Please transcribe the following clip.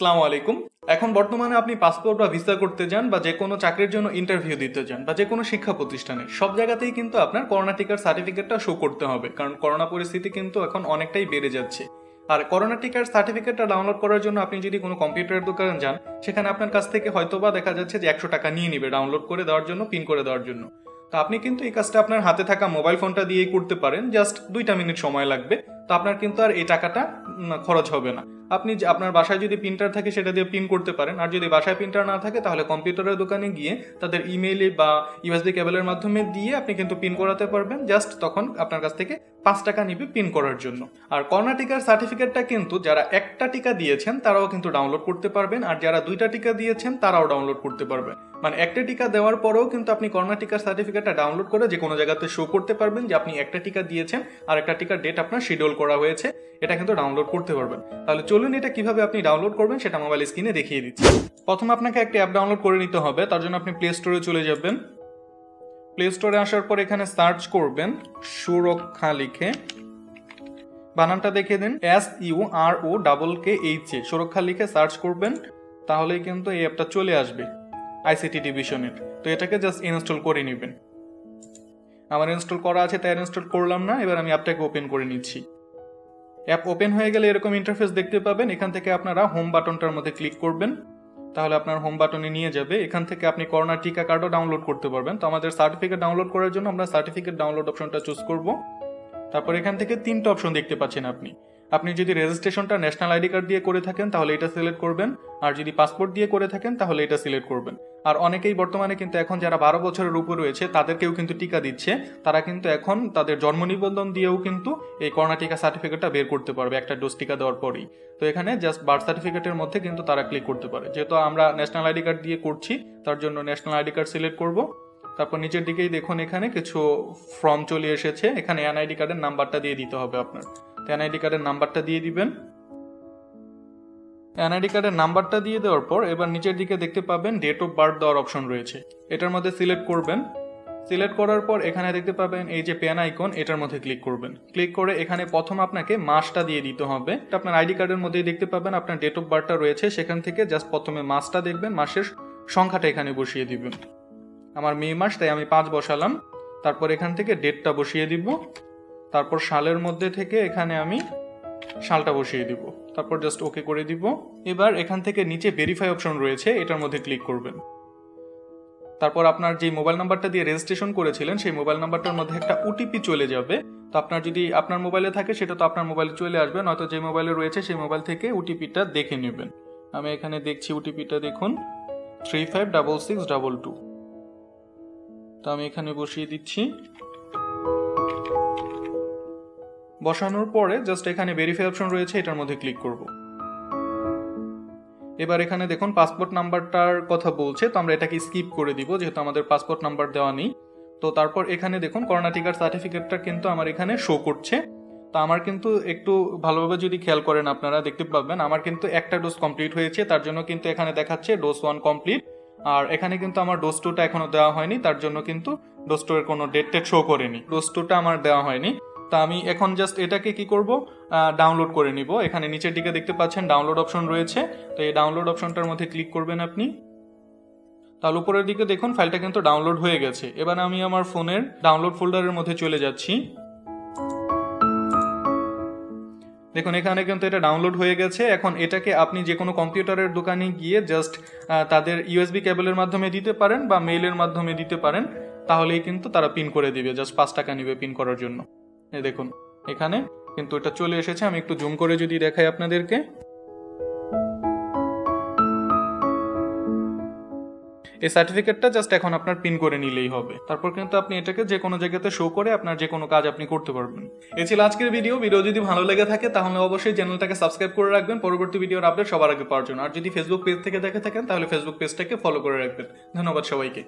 আসসালামু আলাইকুম। এখন বর্তমানে আপনি পাসপোর্ট বা ভিসা করতে যান বা যে কোনো চাকরির জন্য ইন্টারভিউ দিতে যান বা যে কোনো শিক্ষা প্রতিষ্ঠানে, সব জায়গাতেই কিন্তু আপনার করোনা টিকার সার্টিফিকেটটা শো করতে হবে। কারণ করোনা পরিস্থিতি কিন্তু এখন অনেকটাই বেড়ে যাচ্ছে। আর করোনা টিকার সার্টিফিকেটটা ডাউনলোড করার জন্য আপনি যদি কোনো কম্পিউটারের দোকানে যান, সেখানে আপনার কাছ থেকে হয়তোবা দেখা যাচ্ছে যে একশো টাকা নিয়ে নিবে ডাউনলোড করে দেওয়ার জন্য পিন করে দেওয়ার জন্য। তো আপনি কিন্তু এই কাজটা আপনার হাতে থাকা মোবাইল ফোনটা দিয়েই করতে পারেন জাস্ট দুইটা মিনিট সময় লাগবে। তো আপনার কিন্তু আর এই টাকাটা খরচ হবে না। আপনি আপনার বাসায় যদি প্রিন্টার থাকে, সেটা দিয়ে প্রিন্ট করতে পারেন। আর যদি বাসায় প্রিন্টার না থাকে, তাহলে কম্পিউটারের দোকানে গিয়ে তাদের ইমেইলে বা ইউএসবি কেবলের মাধ্যমে দিয়ে আপনি কিন্তু প্রিন্ট করাতে পারবেন। জাস্ট তখন আপনার কাছ থেকে পাঁচ টাকা নিবে পিন করার জন্য। আর করোনা টিকার সার্টিফিকেটটা কিন্তু যারা একটা টিকা দিয়েছেন, তারাও কিন্তু ডাউনলোড করতে পারবেন। আর যারা দুইটা টিকা দিয়েছেন, তারাও ডাউনলোড করতে পারবেন। মানে একটা টিকা দেওয়ার পরেও কিন্তু আপনি করোনা টিকার সার্টিফিকেটটা ডাউনলোড করে যে কোনো জায়গাতে শো করতে পারবেন যে আপনি একটা টিকা দিয়েছেন আর একটা টিকার ডেট আপনার শিডিউল করা হয়েছে। এটা কিন্তু ডাউনলোড করতে পারবেন। তাহলে চলুন এটা কীভাবে আপনি ডাউনলোড করবেন সেটা মোবাইল স্ক্রিনে দেখিয়ে দিচ্ছি। প্রথম আপনাকে একটা অ্যাপ ডাউনলোড করে নিতে হবে। তার জন্য আপনি প্লে স্টোরে চলে যাবেন। প্লে স্টোরে আসার পর এখানে সার্চ করবেন সুরক্ষা লিখে। বানানটা দেখে দিন। S U R O double K H A সুরক্ষা লিখে সার্চ করবেন, তাহলেই কিন্তু এই অ্যাপটা চলে আসবে আইসিটি ডিভিশনের তো এটাকে জাস্ট ইনস্টল করে নেবেন। আমার ইনস্টল করা আছে, তাই ইনস্টল করলাম না। এবার আমি অ্যাপটাকে ওপেন করে নিচ্ছি। অ্যাপ ওপেন হয়ে গেলে এরকম ইন্টারফেস দেখতে পাবেন। এখান থেকে আপনারা হোম বাটনটার মধ্যে ক্লিক করবেন। তাহলে আপনার হোম বাটনে নিয়ে যাবে। এখান থেকে আপনি করোনা টিকা কার্ডও ডাউনলোড করতে পারবেন। তো আমাদের সার্টিফিকেট ডাউনলোড করার জন্য আমরা সার্টিফিকেট ডাউনলোড অপশনটা চুজ করব। তারপর এখান থেকে তিনটা অপশন দেখতে পাচ্ছেন আপনি। আপনি যদি রেজিস্ট্রেশনটা ন্যাশনাল আইডি কার্ড দিয়ে করে থাকেন, তাহলে এটা সিলেক্ট করবেন। আর যদি পাসপোর্ট দিয়ে করে থাকেন, তাহলে এটা সিলেক্ট করবেন। আর অনেকেই বর্তমানে কিন্তু এখন যারা বারো বছরের উপর রয়েছে, তাদেরকেও কিন্তু টিকা দিচ্ছে। তারা কিন্তু এখন তাদের জন্ম নিবন্ধন দিয়েও কিন্তু এই করোনা টিকা সার্টিফিকেটটা বের করতে পারবে, একটা ডোজ টিকা দেওয়ার পরেই। তো এখানে জাস্ট বার্থ সার্টিফিকেটের মধ্যে কিন্তু তারা ক্লিক করতে পারে। যেহেতু আমরা ন্যাশনাল আইডি কার্ড দিয়ে করছি, তার জন্য ন্যাশনাল আইডি কার্ড সিলেক্ট করব। তারপর নিচের দিকেই দেখুন এখানে কিছু ফর্ম চলে এসেছে। এখানে এনআইডি কার্ডের নাম্বারটা দিয়ে দিতে হবে আপনার। তো এনআইডি কার্ডের নাম্বারটা দিয়ে দিবেন। এনআইডি কার্ডের নাম্বারটা দিয়ে দেওয়ার পর এবার নিচের দিকে দেখতে পাবেন ডেট অফ বার্থ দেওয়ার অপশন রয়েছে। এটার মধ্যে সিলেক্ট করবেন। সিলেক্ট করার পর এখানে দেখতে পাবেন এই যে পেন আইকন এটার মধ্যে ক্লিক করবেন। ক্লিক করে এখানে প্রথম আপনাকে মাসটা দিয়ে দিতে হবে। আপনার আইডি কার্ডের মধ্যেই দেখতে পাবেন, আপনার ডেট অফ বার্থটা রয়েছে। সেখান থেকে জাস্ট প্রথমে মাসটা দেখবেন, মাসের সংখ্যাটা এখানে বসিয়ে দিবেন। আমার মে মাস, তাই আমি পাঁচ বসালাম। তারপর এখান থেকে ডেটটা বসিয়ে দিব। তারপর সালের মধ্যে থেকে এখানে আমি সালটা বসিয়ে দিব। তারপর জাস্ট ওকে করে দিব। এবার এখান থেকে নিচে ভেরিফাই অপশন রয়েছে, এটার মধ্যে ক্লিক করবেন। তারপর আপনার যে মোবাইল নাম্বারটা দিয়ে রেজিস্ট্রেশন করেছিলেন, সেই মোবাইল নাম্বারটার মধ্যে একটা ওটিপি চলে যাবে। তো আপনার যদি আপনার মোবাইলে থাকে, সেটা তো আপনার মোবাইলে চলে আসবে, নয়তো যে মোবাইলে রয়েছে, সেই মোবাইল থেকে ওটিপিটা দেখে নেবেন। আমি এখানে দেখছি ওটিপিটা দেখুন three five double six double two তো আমি এখানে বসিয়ে দিচ্ছি। বসানোর পরে জাস্ট এখানে ভেরিফাই অপশন রয়েছে, এটার মধ্যে ক্লিক করব। এবার এখানে দেখুন পাসপোর্ট নাম্বারটার কথা বলছে, তো আমরা এটাকে স্কিপ করে দিব, যেহেতু আমাদের পাসপোর্ট নাম্বার দেওয়া নেই। তো তারপর এখানে দেখুন করোনা টিকার সার্টিফিকেটটা কিন্তু আমার এখানে শো করছে। তো আমার কিন্তু একটু ভালোভাবে যদি খেয়াল করেন আপনারা, দেখতে পাবেন আমার কিন্তু একটা ডোজ কমপ্লিট হয়েছে, তার জন্য কিন্তু এখানে দেখাচ্ছে ডোজ ওয়ান কমপ্লিট আর এখানে কিন্তু আমার ডোজ টুটা এখনও দেওয়া হয়নি, তার জন্য কিন্তু ডোজ টু এর কোনো ডেট টেট শো করেনি। ডোজ টুটা আমার দেওয়া হয়নি। তা আমি এখন জাস্ট এটাকে কি করব? ডাউনলোড করে নিব। এখানে নিচের দিকে দেখতে পাচ্ছেন ডাউনলোড অপশন রয়েছে। তো এই ডাউনলোড অপশনটার মধ্যে ক্লিক করবেন আপনি। তাহলে উপরের দিকে দেখুন ফাইলটা কিন্তু ডাউনলোড হয়ে গেছে। এবার আমি আমার ফোনের ডাউনলোড ফোল্ডারের মধ্যে চলে যাচ্ছি। দেখুন, এখানে কিন্তু এটা ডাউনলোড হয়ে গেছে। এখন এটাকে আপনি যে কোনো কম্পিউটারের দোকানে গিয়ে জাস্ট তাদের ইউএসবি কেবলের মাধ্যমে দিতে পারেন বা মেইলের মাধ্যমে দিতে পারেন। তাহলেই কিন্তু তারা পিন করে দিবে জাস্ট পাঁচ টাকা নিবে পিন করার জন্য। দেখুন, এখানে। কিন্তু এটা চলে এসেছে, আমি একটু জুম করে যদি দেখাই আপনাদেরকে। এই সার্টিফিকেটটা জাস্ট এখন আপনার পিন করে নিলেই হবে। তারপর কিন্তু আপনি এটাকে যে কোনো জায়গাতে শো করে আপনার যে কোনো কাজ আপনি করতে পারবেন। এ ছিল আজকের ভিডিও ভিডিও যদি ভালো লেগে থাকে, তাহলে অবশ্যই চ্যানেলটাকে সাবস্ক্রাইব করে রাখবেন। পরবর্তী ভিডিওর আপডেট সবার আগে পাওয়ার জন্য। আর যদি ফেসবুক পেজ থেকে দেখে থাকেন, তাহলে ফেসবুক পেজটাকে ফলো করে রাখবেন। ধন্যবাদ সবাইকে।